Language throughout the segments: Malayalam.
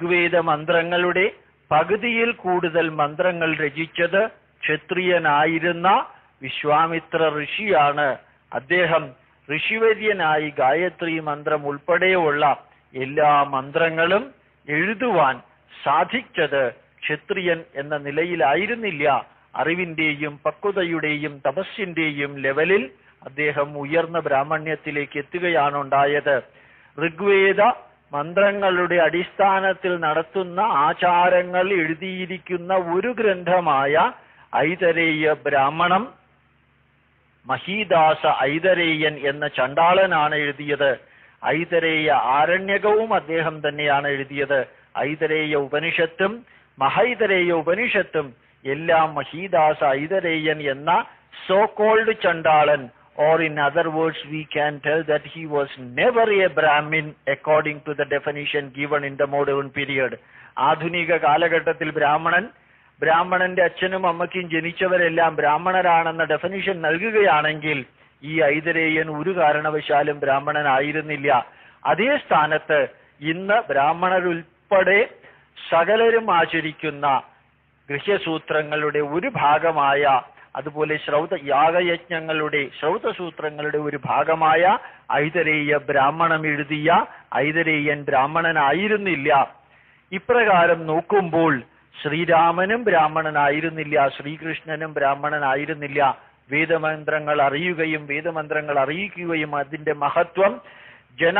ഋഗ്വേദ മന്ത്രങ്ങളുടെ പകുതിയിൽ കൂടുതൽ മന്ത്രങ്ങൾ രചിച്ചത് ക്ഷത്രിയനായിരുന്ന വിശ്വാമിത്ര ഋഷിയാണ്. അദ്ദേഹം ഋഷിവര്യനായി ഗായത്രി മന്ത്രം ഉൾപ്പെടെയുള്ള എല്ലാ മന്ത്രങ്ങളും എഴുതുവാൻ സാധിച്ചത് ക്ഷത്രിയൻ എന്ന നിലയിലായിരുന്നില്ല. അറിവിന്റെയും പക്വതയുടെയും തപസ്സിന്റെയും ലെവലിൽ അദ്ദേഹം ഉയർന്ന ബ്രാഹ്മണ്യത്തിലേക്ക് എത്തുകയാണ് ഉണ്ടായത്. ഋഗ്വേദ മന്ത്രങ്ങളുടെ അടിസ്ഥാനത്തിൽ നടത്തുന്ന ആചാരങ്ങൾ എഴുതിയിരിക്കുന്ന ഒരു ഗ്രന്ഥമായ ഐതരേയ ബ്രാഹ്മണം മഹീദാസ ഐതരേയൻ എന്ന ചണ്ടാളനാണ് എഴുതിയത്. ഐതരേയ ആരണ്യകവും അദ്ദേഹം തന്നെയാണ് എഴുതിയത്. ഐതരേയ ഉപനിഷത്തും മഹൈതരേയ ഉപനിഷത്തും എല്ലാം മഹീദാസ ഐതരേയൻ എന്ന സോ കോൾഡ് ചണ്ടാളൻ or in other words we can tell that he was never a brahmin according to the definition given in the modern period. ആധുനിക കാലഘട്ടത്തിൽ ബ്രാഹ്മണൻ ബ്രാഹ്മണന്റെ അച്ഛനും അമ്മയ്ക്കും ജനിച്ചവരെല്ലാം ബ്രാഹ്മണരാണെന്ന ഡെഫിനിഷൻ നൽകുകയാണെങ്കിൽ ഈ ഐതരേയൻ ഒരു കാരണവശാലും ബ്രാഹ്മണനായിരുന്നില്ല. അതേ സ്ഥാനത്ത് ഇന്ന് ബ്രാഹ്മണരുൾപ്പെടെ സകലരും ആചരിക്കുന്ന ഗൃഹ്യസൂത്രങ്ങളുടെ ഒരു ഭാഗമായ അതുപോലെ ശ്രൗത യാഗയജ്ഞങ്ങളുടെ ശ്രൗതസൂത്രങ്ങളുടെ ഒരു ഭാഗമായ ഐതരേയ ബ്രാഹ്മണം എഴുതിയ ഐതരേയൻ ബ്രാഹ്മണനായിരുന്നില്ല. ഇപ്രകാരം നോക്കുമ്പോൾ ശ്രീരാമനും ബ്രാഹ്മണനായിരുന്നില്ല ശ്രീകൃഷ്ണനും ബ്രാഹ്മണനായിരുന്നില്ല. വേദമന്ത്രങ്ങൾ അറിയുകയും വേദമന്ത്രങ്ങൾ അറിയിക്കുകയും അതിന്റെ മഹത്വം ജന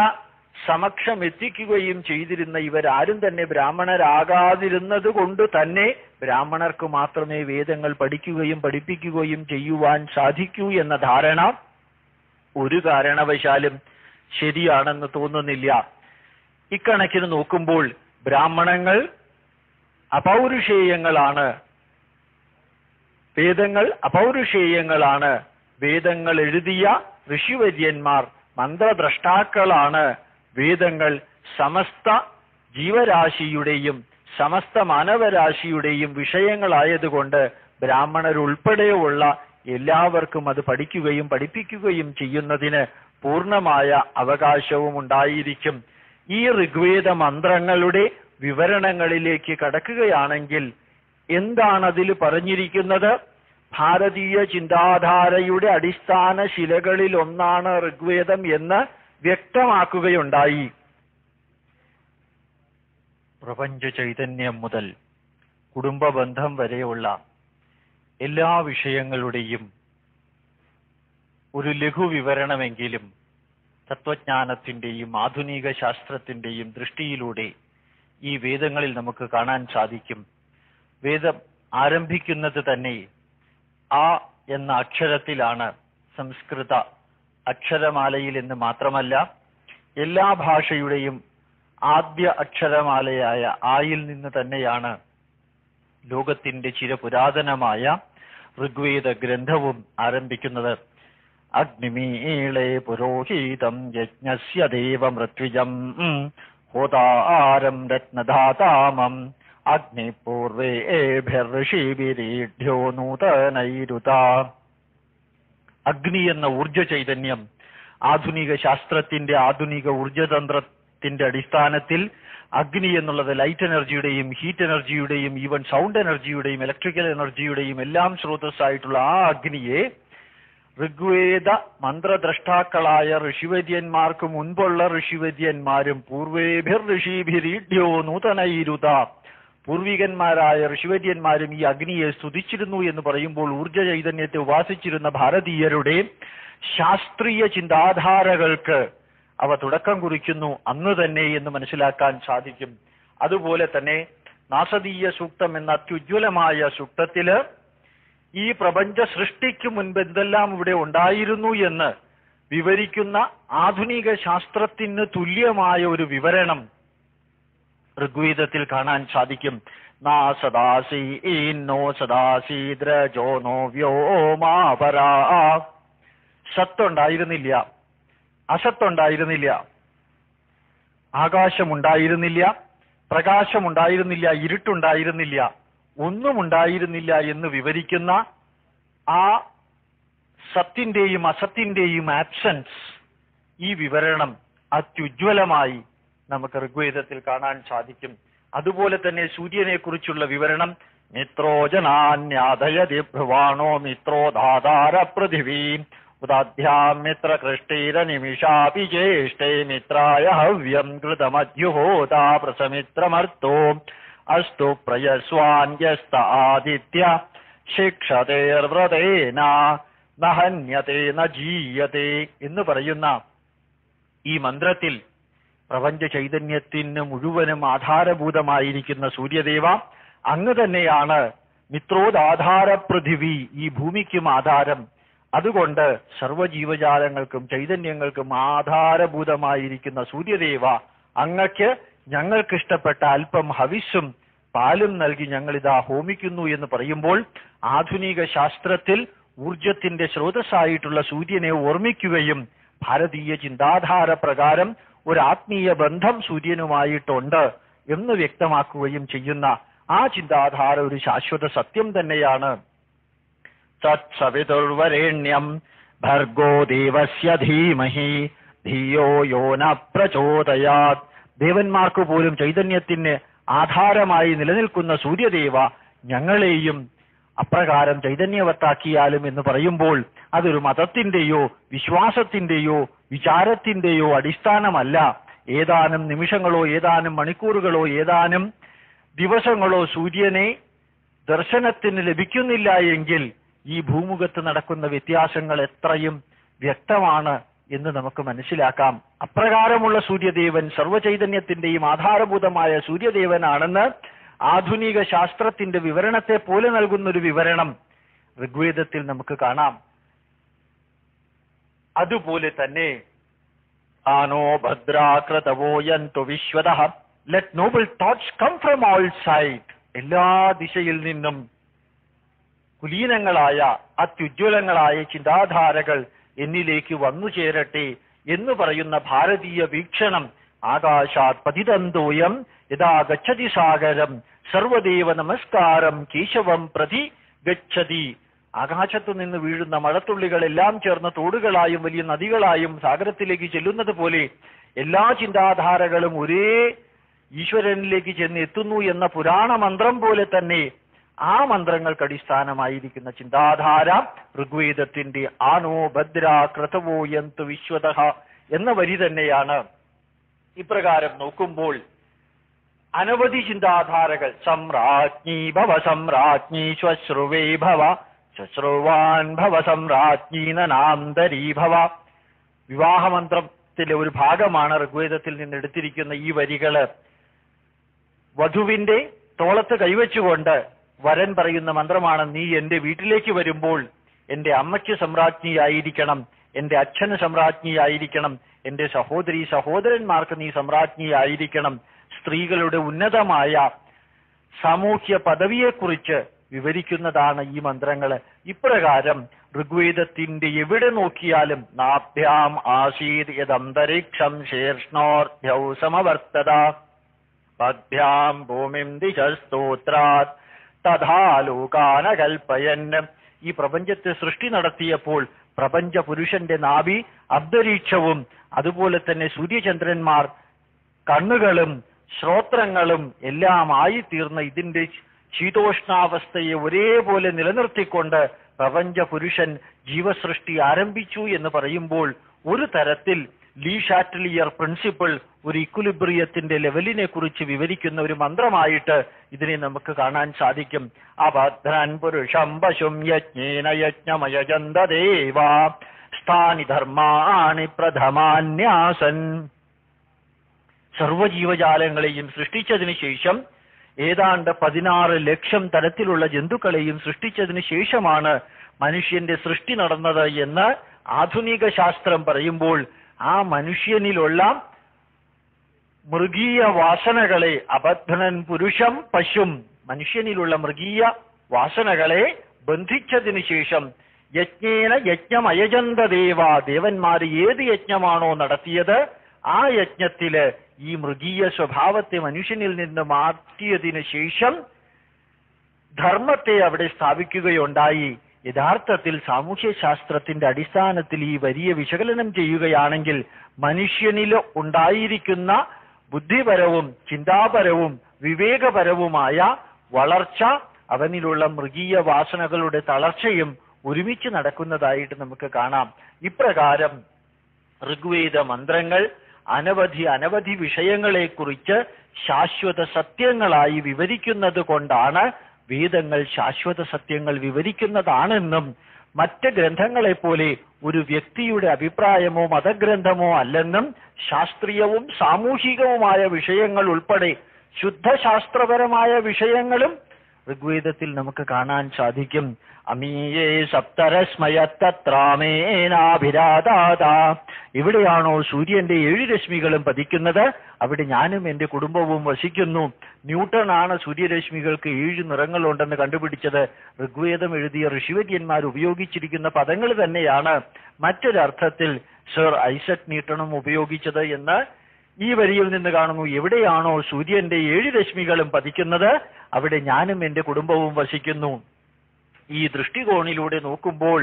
സമക്ഷം എത്തിക്കുകയും ചെയ്തിരുന്ന ഇവരാരും തന്നെ ബ്രാഹ്മണരാകാതിരുന്നത് കൊണ്ട് തന്നെ ബ്രാഹ്മണർക്ക് മാത്രമേ വേദങ്ങൾ പഠിക്കുകയും പഠിപ്പിക്കുകയും ചെയ്യുവാൻ സാധിക്കൂ എന്ന ധാരണ ഒരു കാരണവശാലും ശരിയാണെന്ന് തോന്നുന്നില്ല. ഇക്കണക്കിന് നോക്കുമ്പോൾ ബ്രാഹ്മണങ്ങൾ അപൗരുഷേയങ്ങളാണ്. വേദങ്ങൾ അപൗരുഷേയങ്ങളാണ്. വേദങ്ങൾ എഴുതിയ ഋഷിവര്യന്മാർ മന്ത്രദ്രഷ്ടാക്കളാണ്. വേദങ്ങൾ സമസ്ത ജീവരാശിയുടെയും സമസ്ത മാനവരാശിയുടെയും വിഷയങ്ങളായതുകൊണ്ട് ബ്രാഹ്മണരുൾപ്പെടെയുള്ള എല്ലാവർക്കും അത് പഠിക്കുകയും പഠിപ്പിക്കുകയും ചെയ്യുന്നതിന് പൂർണമായ അവകാശവും ഉണ്ടായിരിക്കും. ഈ ഋഗ്വേദ മന്ത്രങ്ങളുടെ വിവരണങ്ങളിലേക്ക് കടക്കുകയാണെങ്കിൽ എന്താണ് അതിൽ പറഞ്ഞിരിക്കുന്നത്? ഭാരതീയ ചിന്താധാരയുടെ അടിസ്ഥാന ശിലകളിൽ ഒന്നാണ് ഋഗ്വേദം എന്ന് വ്യക്തമാക്കുകയുണ്ടായി. പ്രപഞ്ച ചൈതന്യം മുതൽ കുടുംബ ബന്ധം വരെയുള്ള എല്ലാ വിഷയങ്ങളുടെയും ഒരു ലഘു വിവരണമെങ്കിലും തത്വജ്ഞാനത്തിന്റെയും ആധുനിക ശാസ്ത്രത്തിന്റെയും ദൃഷ്ടിയിലൂടെ ഈ വേദങ്ങളിൽ നമുക്ക് കാണാൻ സാധിക്കും. വേദം ആരംഭിക്കുന്നത് തന്നെ ആ എന്ന അക്ഷരത്തിലാണ് സംസ്കൃത അക്ഷരമാലയിൽ എന്ന് മാത്രമല്ല എല്ലാ ഭാഷയുടെയും ആദ്യ അക്ഷരമാലയായ ആയിൽ നിന്ന് തന്നെയാണ് ലോകത്തിന്റെ ചിരപുരാതനമായ ഋഗ്വേദ ഗ്രന്ഥവും ആരംഭിക്കുന്നത്. അഗ്നിമീളെ പുരോഹിതം യജ്ഞസ്യ ദേവമൃത്വിജം ഹോതാരം രത്നധാതാമം അഗ്നിപൂർവേഭിർഷിബിരീഢ്യോ നൂതനൈരുത. അഗ്നി എന്ന ഊർജ ചൈതന്യം. ആധുനിക ശാസ്ത്രത്തിന്റെ ആധുനിക ഊർജതന്ത്രത്തിന്റെ അടിസ്ഥാനത്തിൽ അഗ്നി എന്നുള്ളത് ലൈറ്റ് എനർജിയുടെയും ഹീറ്റ് എനർജിയുടെയും ഈവൻ സൗണ്ട് എനർജിയുടെയും ഇലക്ട്രിക്കൽ എനർജിയുടെയും എല്ലാം സ്രോതസ്സായിട്ടുള്ള ആ അഗ്നിയെ ഋഗ്വേദ മന്ത്രദ്രഷ്ടാക്കളായ ഋഷിവര്യന്മാർക്ക് മുൻപുള്ള ഋഷിവര്യന്മാരും പൂർവേഭിർ ഋഷിഭിരീഢ്യോ നൂതനൈരുത. പൂർവികന്മാരായ ഋഷിവര്യന്മാരും ഈ അഗ്നിയെ സ്തുതിച്ചിരുന്നു എന്ന് പറയുമ്പോൾ ഊർജ ചൈതന്യത്തെ ഉപാസിച്ചിരുന്ന ഭാരതീയരുടെ ശാസ്ത്രീയ ചിന്താധാരകൾക്ക് അവ തുടക്കം കുറിക്കുന്നു. അന്ന് തന്നെ എന്ന് മനസ്സിലാക്കാൻ സാധിക്കും. അതുപോലെ തന്നെ നാസദീയ സൂക്തം എന്ന അത്യുജ്വലമായ സൂക്തത്തിൽ ഈ പ്രപഞ്ച സൃഷ്ടിക്ക് മുൻപ് എന്തെല്ലാം ഇവിടെ ഉണ്ടായിരുന്നു എന്ന് വിവരിക്കുന്ന ആധുനിക ശാസ്ത്രത്തിന് തുല്യമായ ഒരു വിവരണം ഋഗ്വേദത്തിൽ കാണാൻ സാധിക്കും. സദാസി സത്തുണ്ടായിരുന്നില്ല. അസത്തുണ്ടായിരുന്നില്ല. ആകാശമുണ്ടായിരുന്നില്ല പ്രകാശമുണ്ടായിരുന്നില്ല ഇരുട്ടുണ്ടായിരുന്നില്ല ഒന്നും ഉണ്ടായിരുന്നില്ല എന്ന് വിവരിക്കുന്ന ആ സത്തിന്റെയും അസത്തിന്റെയും ആബ്സൻസ് ഈ വിവരണം അത്യുജ്വലമായി നമുക്ക് ഋഗ്വേദത്തിൽ കാണാൻ സാധിക്കും. അതുപോലെ തന്നെ സൂര്യനെ കുറിച്ചുള്ള വിവരണം മിത്രോജനാന്യാദയതി ഭ്രുവാണോ മിത്രോധാതാര പൃഥിവീ ഉദാധ്യാം മിത്രകൃഷ്ടൈര നിമിഷാപി ജ്യേഷ്ഠേ മിത്രായ ഹവ്യം കൃതമദ്യുഹോതാ പ്രസമിത്രമർത്തോ അസ്തു പ്രയസ്വാന്യസ്ത ആദിത്യ ശിക്ഷതേർവ്രതേന നഹന്യതേ നജീയതേ എന്ന് പറയുന്ന ഈ മന്ത്രത്തിൽ പ്രപഞ്ച ചൈതന്യത്തിന് മുഴുവനും ആധാരഭൂതമായിരിക്കുന്ന സൂര്യദേവ അങ്ങ് തന്നെയാണ് മിത്രോദാധാര പൃഥിവി ഈ ഭൂമിക്കും ആധാരം. അതുകൊണ്ട് സർവജീവജാലങ്ങൾക്കും ചൈതന്യങ്ങൾക്കും ആധാരഭൂതമായിരിക്കുന്ന സൂര്യദേവ അങ്ങക്ക് ഞങ്ങൾക്കിഷ്ടപ്പെട്ട അല്പം ഹവിസ്സും പാലും നൽകി ഞങ്ങളിതാ ഹോമിക്കുന്നു എന്ന് പറയുമ്പോൾ ആധുനിക ശാസ്ത്രത്തിൽ ഊർജത്തിന്റെ സ്രോതസ്സായിട്ടുള്ള സൂര്യനെ ഓർമ്മിക്കുകയും ഭാരതീയ ചിന്താധാര പ്രകാരം ഒരു ആത്മീയ ബന്ധം സൂര്യനുമായിട്ടുണ്ട് എന്ന് വ്യക്തമാക്കുകയും ചെയ്യുന്ന ആ ചിന്താധാര ഒരു ശാശ്വത സത്യം തന്നെയാണ്. തത്സവിതുർവരേണ്യം ഭർഗോ ദേവസ്യ ധീമഹി ധിയോ യോന പ്രചോദയാ പ്രചോദയാത്. ദേവന്മാർക്ക് പോലും ചൈതന്യത്തിന് ആധാരമായി നിലനിൽക്കുന്ന സൂര്യദേവ ഞങ്ങളെയും അപ്രകാരം ചൈതന്യവത്താക്കിയാലും എന്ന് പറയുമ്പോൾ അതൊരു മതത്തിന്റെയോ വിശ്വാസത്തിന്റെയോ വിചാരത്തിന്റെയോ അടിസ്ഥാനമല്ല. ഏതാനും നിമിഷങ്ങളോ ഏതാനും മണിക്കൂറുകളോ ഏതാനും ദിവസങ്ങളോ സൂര്യനെ ദർശനത്തിന് ലഭിക്കുന്നില്ല എങ്കിൽ ഈ ഭൂമുഖത്ത് നടക്കുന്ന വ്യത്യാസങ്ങൾ എത്രയും വ്യക്തമാണ് എന്ന് നമുക്ക് മനസ്സിലാക്കാം. അപ്രകാരമുള്ള സൂര്യദേവൻ സർവചൈതന്യത്തിന്റെയും ആധാരഭൂതമായ സൂര്യദേവനാണെന്ന് ആധുനിക ശാസ്ത്രത്തിന്റെ വിവരണത്തെ പോലെ നൽകുന്ന ഒരു വിവരണം ഋഗ്വേദത്തിൽ നമുക്ക് കാണാം. അതുപോലെ തന്നെ ആനോ ഭദ്രാകൃതവോ യന്തു വിശ്വത let noble thoughts come from all side എല്ലാ ദിശയിൽ നിന്നും കുലീനങ്ങളായ അത്യുജ്വലങ്ങളായ ചിന്താധാരകൾ എന്നിലേക്ക് വന്നു ചേരട്ടെ എന്ന് പറയുന്ന ഭാരതീയ വീക്ഷണം ആകാശാത് പതിതന്തോയം യഥാ ഗച്ഛതി സാഗരം. സർവദേവ നമസ്കാരം കേശവം പ്രതി ഗച്ഛതി. ആകാശത്തു നിന്ന് വീഴുന്ന മഴത്തുള്ളികളെല്ലാം ചേർന്ന് തോടുകളായും വലിയ നദികളായും സാഗരത്തിലേക്ക് ചെല്ലുന്നത് പോലെ എല്ലാ ചിന്താധാരകളും ഒരേ ഈശ്വരനിലേക്ക് ചെന്ന് എത്തുന്നു എന്ന പുരാണ മന്ത്രം പോലെ തന്നെ ആ മന്ത്രങ്ങൾക്ക് അടിസ്ഥാനമായിരിക്കുന്ന ചിന്താധാര ഋഗ്വേദത്തിന്റെ ആനോ ഭദ്ര ക്രതവോ എന്ത് വിശ്വത എന്ന വരി തന്നെയാണ്. ഇപ്രകാരം നോക്കുമ്പോൾ അനവധി ചിന്താധാരകൾ. സമ്രാജ്ഞി ഭവ സമ്രാജ്ഞി ശ്വശ്രുവേ ഭവ ശ്വശ്രുവാൻ ഭവ സമ്രാജ്ഞി നനാന്തരീ ഭവ. വിവാഹമന്ത്രത്തിലെ ഒരു ഭാഗമാണ് ഋഗ്വേദത്തിൽ നിന്ന് എടുത്തിരിക്കുന്ന ഈ വരികൾ. വധുവിന്റെ തോളത്ത് കൈവച്ചുകൊണ്ട് വരൻ പറയുന്ന മന്ത്രമാണ് നീ എന്റെ വീട്ടിലേക്ക് വരുമ്പോൾ എന്റെ അമ്മയ്ക്ക് സമ്രാജ്ഞിയായിരിക്കണം എന്റെ അച്ഛന് സമ്രാജ്ഞിയായിരിക്കണം എന്റെ സഹോദരി സഹോദരന്മാർക്ക് നീ സമ്രാജ്ഞിയായിരിക്കണം. സ്ത്രീകളുടെ ഉന്നതമായ സാമൂഹ്യ പദവിയെക്കുറിച്ച് വിവരിക്കുന്നതാണ് ഈ മന്ത്രങ്ങൾ ഇപ്രകാരം ഋഗ്വേദത്തിന്റെ എവിടെ നോക്കിയാലും നാഭ്യാം ആസീത് യദന്തരീക്ഷം ശീർഷ്ണോർധ്യൗ സമവർത്തത. പദ്ഭ്യാം ഭൂമിം ദിശസ്തോത്രാത് തഥാ ലോകാനകൽപ്പയൻ. ഈ പ്രപഞ്ചത്തെ സൃഷ്ടി നടത്തിയപ്പോൾ പ്രപഞ്ച പുരുഷന്റെ നാഭി അന്തരീക്ഷവും അതുപോലെ തന്നെ സൂര്യചന്ദ്രന്മാർ കണ്ണുകളും ശ്രോത്രങ്ങളും എല്ലാം ആയിത്തീർന്ന ഇതിന്റെ ശീതോഷ്ണാവസ്ഥയെ ഒരേപോലെ നിലനിർത്തിക്കൊണ്ട് പ്രപഞ്ച പുരുഷൻ ജീവസൃഷ്ടി ആരംഭിച്ചു എന്ന് പറയുമ്പോൾ ഒരു തരത്തിൽ ലീ ഷാറ്റ്ലിയർ പ്രിൻസിപ്പിൾ ഒരു ഇക്വലിബ്രിയത്തിന്റെ ലെവലിനെ കുറിച്ച് വിവരിക്കുന്ന ഒരു മന്ത്രമായിട്ട് ഇതിനെ നമുക്ക് കാണാൻ സാധിക്കും. അഭദ്രൻ പുരുഷം പശും യജ്ഞേന യജ്ഞമയജന്തദേവ സ്ഥാനി ധർമാണി പ്രഥമാന്യാസൻ. സർവജീവജാലങ്ങളെയും സൃഷ്ടിച്ചതിന് ശേഷം ഏതാണ്ട് പതിനാറ് ലക്ഷം തരത്തിലുള്ള ജന്തുക്കളെയും സൃഷ്ടിച്ചതിന് ശേഷമാണ് മനുഷ്യന്റെ സൃഷ്ടി നടന്നത് എന്ന് ആധുനിക ശാസ്ത്രം പറയുമ്പോൾ ആ മനുഷ്യനിലുള്ള മൃഗീയ വാസനകളെ അബദ്ധനൻ പുരുഷം പശും മനുഷ്യനിലുള്ള മൃഗീയ വാസനകളെ ബന്ധിച്ചതിനു ശേഷം യജ്ഞേന യജ്ഞം അയജന്ത ദേവ ദേവന്മാർ ഏത് യജ്ഞമാണോ നടത്തിയത് ആ യജ്ഞത്തിൽ ഈ മൃഗീയ സ്വഭാവത്തെ മനുഷ്യനിൽ നിന്ന് മാറ്റിയതിനു ശേഷം ധർമ്മത്തെ അവിടെ സ്ഥാപിക്കുകയുണ്ടായി. യഥാർത്ഥത്തിൽ സാമൂഹ്യ ശാസ്ത്രത്തിന്റെ അടിസ്ഥാനത്തിൽ ഈ വലിയ വിശകലനം ചെയ്യുകയാണെങ്കിൽ മനുഷ്യനിൽ ഉണ്ടായിരിക്കുന്ന ബുദ്ധിപരവും ചിന്താപരവും വിവേകപരവുമായ വളർച്ച അവനിലുള്ള മൃഗീയ വാസനകളുടെ തളർച്ചയും ഒരുമിച്ച് നടക്കുന്നതായിട്ട് നമുക്ക് കാണാം. ഇപ്രകാരം ഋഗ്വേദ മന്ത്രങ്ങൾ അനവധി അനവധി വിഷയങ്ങളെക്കുറിച്ച് ശാശ്വത സത്യങ്ങളായി വിവരിക്കുന്നത് കൊണ്ടാണ് വേദങ്ങൾ ശാശ്വത സത്യങ്ങൾ വിവരിക്കുന്നതാണെന്നും മറ്റ് ഗ്രന്ഥങ്ങളെ പോലെ ഒരു വ്യക്തിയുടെ അഭിപ്രായമോ മതഗ്രന്ഥമോ അല്ലെന്നും ശാസ്ത്രീയവും സാമൂഹികവുമായ വിഷയങ്ങൾ ഉൾപ്പെടെ ശുദ്ധശാസ്ത്രപരമായ വിഷയങ്ങളും ഋഗ്വേദത്തിൽ നമുക്ക് കാണാൻ സാധിക്കും. അമീയേ സപ്തരസ്മയത്തത്രാമേനാഭിരാതാത ഇവിടെയാണോ സൂര്യന്റെ ഏഴ് രശ്മികളും പതിക്കുന്നത്? അവിടെ ഞാനും എന്റെ കുടുംബവും വസിക്കുന്നു. ന്യൂട്ടൺ ആണ് സൂര്യരശ്മികൾക്ക് ഏഴ് നിറങ്ങളുണ്ടെന്ന് കണ്ടുപിടിച്ചത്. ഋഗ്വേദം എഴുതിയ ഋഷിവര്യന്മാർ ഉപയോഗിച്ചിരിക്കുന്ന പദങ്ങൾ തന്നെയാണ് മറ്റൊരർത്ഥത്തിൽ സർ ഐസക് ന്യൂട്ടണും ഉപയോഗിച്ചത് എന്ന്. ഈ വരിയിൽ നിന്ന് കാണുന്നു എവിടെയാണോ സൂര്യന്റെ ഏഴ് രശ്മികളും പതിക്കുന്നത്? അവിടെ ഞാനും എന്റെ കുടുംബവും വസിക്കുന്നു. ഈ ദൃഷ്ടികോണിലൂടെ നോക്കുമ്പോൾ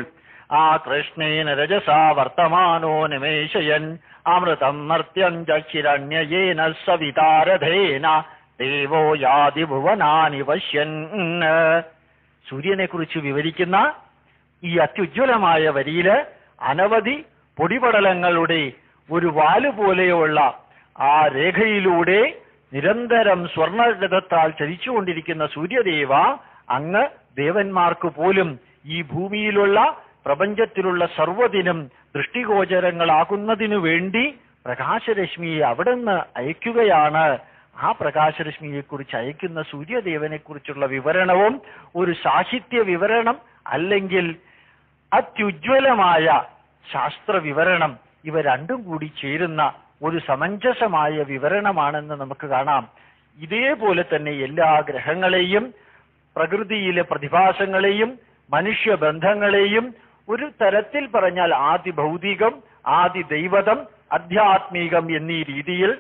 ആ കൃഷ്ണേന രജസാ വർത്തമാനോ നിമേശയൻ അമൃതം മർത്യം ചിരണ്യേന സവിതാരഥേന ദേവോ യാതി ഭുവനാനി വശ്യൻ സൂര്യനെ കുറിച്ച് വിവരിക്കുന്ന ഈ അത്യുജ്വലമായ വരിയിൽ അനവധി പൊടിപടലങ്ങളുടെ ഒരു വാലുപോലെയുള്ള ആ രേഖയിലൂടെ നിരന്തരം സ്വർണരഥത്താൽ ചരിച്ചുകൊണ്ടിരിക്കുന്ന സൂര്യദേവ അങ്ങ് ദേവന്മാർക്ക് പോലും ഈ ഭൂമിയിലുള്ള പ്രപഞ്ചത്തിലുള്ള സർവതിനും ദൃഷ്ടിഗോചരങ്ങളാകുന്നതിനു വേണ്ടി പ്രകാശരശ്മിയെ അവിടെ നിന്ന് അയക്കുകയാണ്. ആ പ്രകാശരശ്മിയെക്കുറിച്ച് അയക്കുന്ന സൂര്യദേവനെ കുറിച്ചുള്ള വിവരണവും ഒരു സാഹിത്യ വിവരണം അല്ലെങ്കിൽ അത്യുജ്വലമായ ശാസ്ത്ര വിവരണം ഇവ രണ്ടും കൂടി ചേരുന്ന ഒരു സമഞ്ജസമായ വിവരണമാണെന്ന് നമുക്ക് കാണാം. ഇതേപോലെ തന്നെ എല്ലാ ഗ്രഹങ്ങളെയും പ്രകൃതിയിലെ പ്രതിഭാസങ്ങളെയും മനുഷ്യബന്ധങ്ങളെയും ഒരു തരത്തിൽ പറഞ്ഞാൽ ആദി ഭൗതികം ആദി ദൈവതം അധ്യാത്മികം എന്നീ രീതിയിൽ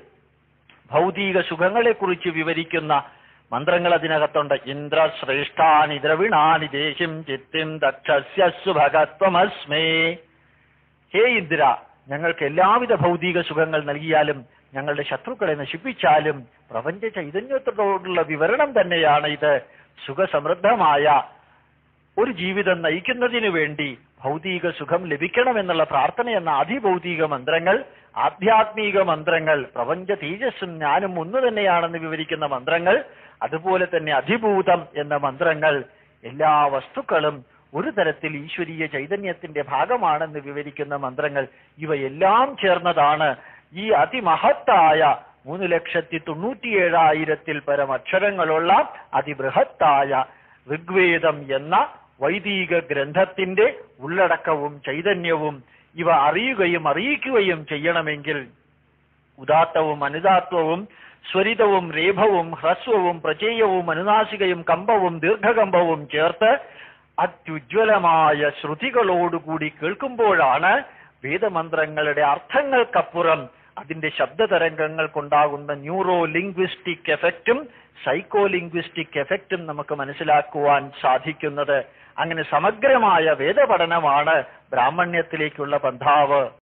ഭൗതിക സുഖങ്ങളെക്കുറിച്ച് വിവരിക്കുന്ന മന്ത്രങ്ങൾ അതിനകത്തുണ്ട്. ഇന്ദ്രശ്രേഷ്ഠാനി ദ്രവിണാനി ദേശിം ചിത്തിം ദക്ഷസ്യസ്വഭകത്വമസ്മേ ഹേ ഇന്ദ്ര ഞങ്ങൾക്ക് എല്ലാവിധ ഭൗതിക സുഖങ്ങൾ നൽകിയാലും ഞങ്ങളുടെ ശത്രുക്കളെ നശിപ്പിച്ചാലും പ്രപഞ്ച ചൈതന്യത്തോടുള്ള വിവരണം തന്നെയാണ് ഇത്. സുഖസമൃദ്ധമായ ഒരു ജീവിതം നയിക്കുന്നതിനു വേണ്ടി ഭൗതിക സുഖം ലഭിക്കണമെന്നുള്ള പ്രാർത്ഥന എന്ന അതിഭൗതിക മന്ത്രങ്ങൾ ആധ്യാത്മിക മന്ത്രങ്ങൾ പ്രപഞ്ച തേജസ്സും ഞാനും ഒന്ന് തന്നെയാണെന്ന് വിവരിക്കുന്ന മന്ത്രങ്ങൾ അതുപോലെ തന്നെ അധിഭൂതം എന്ന മന്ത്രങ്ങൾ എല്ലാ വസ്തുക്കളും ഒരു തരത്തിൽ ഈശ്വരീയ ചൈതന്യത്തിന്റെ ഭാഗമാണെന്ന് വിവരിക്കുന്ന മന്ത്രങ്ങൾ ഇവയെല്ലാം ചേർന്നതാണ്. ഈ അതിമഹത്തായ മൂന്ന് ലക്ഷത്തി തൊണ്ണൂറ്റിയേഴായിരത്തിൽ പരം അക്ഷരങ്ങളുള്ള അതിബൃഹത്തായ ഋഗ്വേദം എന്ന വൈദിക ഗ്രന്ഥത്തിന്റെ ഉള്ളടക്കവും ചൈതന്യവും ഇവ അറിയുകയും അറിയിക്കുകയും ചെയ്യണമെങ്കിൽ ഉദാത്തവും അനുദാത്വവും സ്വരിതവും രേഭവും ഹ്രസ്വവും പ്രചേയവും അനുനാസികയും കമ്പവും ദീർഘകമ്പവും ചേർത്ത് അത്യുജ്വലമായ ശ്രുതികളോടുകൂടി കേൾക്കുമ്പോഴാണ് വേദമന്ത്രങ്ങളുടെ അർത്ഥങ്ങൾക്കപ്പുറം അതിന്റെ ശബ്ദതരംഗങ്ങൾക്കുണ്ടാകുന്ന ന്യൂറോ ലിംഗ്വിസ്റ്റിക് എഫക്റ്റും സൈക്കോ ലിംഗ്വിസ്റ്റിക് എഫക്റ്റും നമുക്ക് മനസ്സിലാക്കുവാൻ സാധിക്കുന്നത്. അങ്ങനെ സമഗ്രമായ വേദപഠനമാണ് ബ്രാഹ്മണ്യത്തിലേക്കുള്ള പന്ഥാവ്.